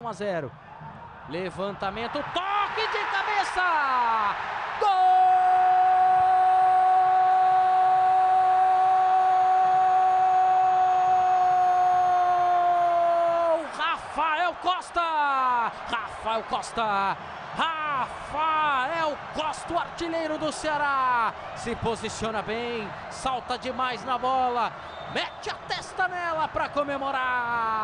1 a 0. Levantamento, toque de cabeça! Gol! Rafael Costa! Rafael Costa! Rafael Costa, o artilheiro do Ceará, se posiciona bem, salta demais na bola, mete a testa nela para comemorar.